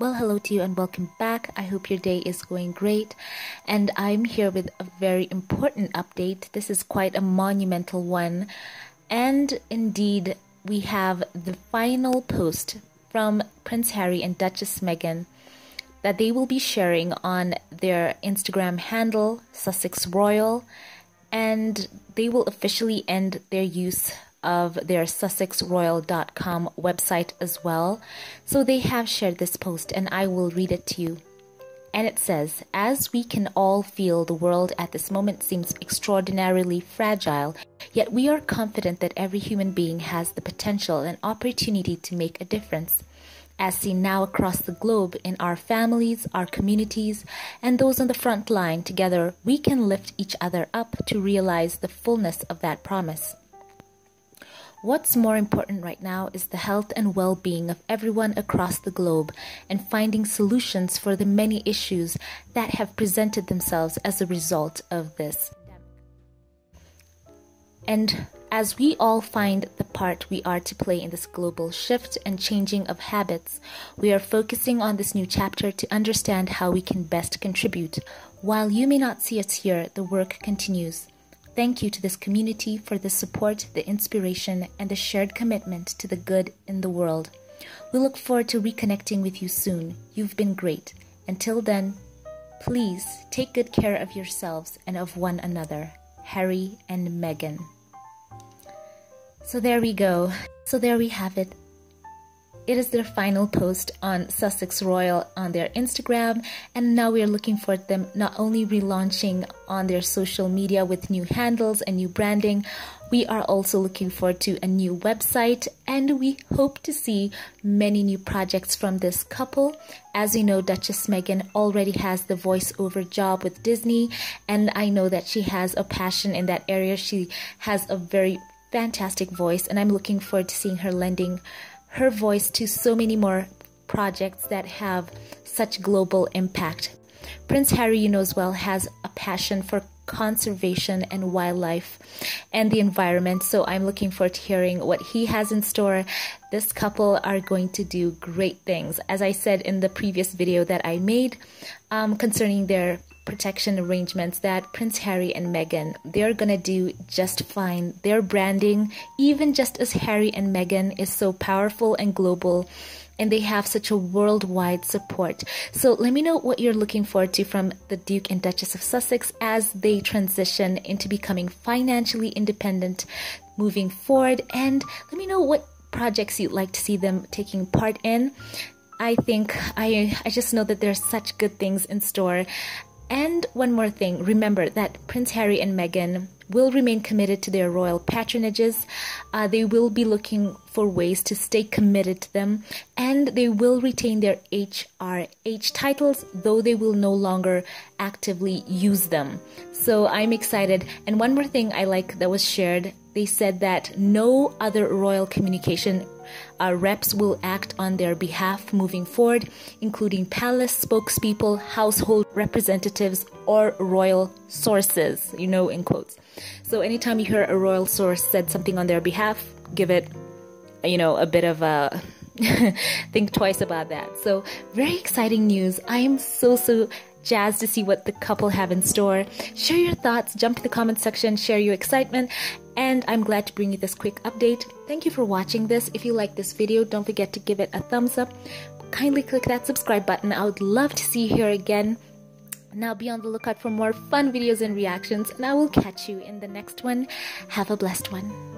Well, hello to you and welcome back. I hope your day is going great. And I'm here with a very important update. This is quite a monumental one. And indeed, we have the final post from Prince Harry and Duchess Meghan that they will be sharing on their Instagram handle, Sussex Royal, and they will officially end their use of their sussexroyal.com website as well. So they have shared this post and I will read it to you. And it says, As we can all feel, the world at this moment seems extraordinarily fragile, yet we are confident that every human being has the potential and opportunity to make a difference. As seen now across the globe in our families, our communities, and those on the front line, together we can lift each other up to realize the fullness of that promise. What's more important right now is the health and well being of everyone across the globe and finding solutions for the many issues that have presented themselves as a result of this. And as we all find the part we are to play in this global shift and changing of habits, we are focusing on this new chapter to understand how we can best contribute. While you may not see us here, the work continues. Thank you to this community for the support, the inspiration, and the shared commitment to the good in the world. We look forward to reconnecting with you soon. You've been great. Until then, please take good care of yourselves and of one another. Harry and Meghan. So there we go. So there we have it. It is their final post on Sussex Royal on their Instagram, and now we are looking for them not only relaunching on their social media with new handles and new branding, we are also looking forward to a new website, and we hope to see many new projects from this couple. As you know, Duchess Meghan already has the voiceover job with Disney, and I know that she has a passion in that area. She has a very fantastic voice, and I'm looking forward to seeing her lending her voice to so many more projects that have such global impact. Prince Harry, you know as well, has a passion for conservation and wildlife and the environment. So I'm looking forward to hearing what he has in store. This couple are going to do great things. As I said in the previous video that I made um, concerning their protection arrangements that Prince Harry and Meghan, they're gonna do just fine. Their branding, even just as Harry and Meghan, is so powerful and global and they have such a worldwide support. So let me know what you're looking forward to from the Duke and Duchess of Sussex as they transition into becoming financially independent moving forward. And let me know what projects you'd like to see them taking part in. I think I I just know that there's such good things in store and one more thing remember that Prince Harry and Meghan will remain committed to their royal patronages. Uh, they will be looking for ways to stay committed to them, and they will retain their HRH titles, though they will no longer actively use them. So I'm excited. And one more thing I like that was shared they said that no other royal communication uh, reps will act on their behalf moving forward, including palace spokespeople, household representatives, or royal sources, you know, in quotes. So anytime you hear a royal source said something on their behalf, give it, you know, a bit of a think twice about that. So, very exciting news. I am so, so jazzed to see what the couple have in store. Share your thoughts, jump to the comment section, share your excitement, and I'm glad to bring you this quick update. Thank you for watching this. If you like this video, don't forget to give it a thumbs up. Kindly click that subscribe button. I would love to see you here again. Now be on the lookout for more fun videos and reactions, and I will catch you in the next one. Have a blessed one.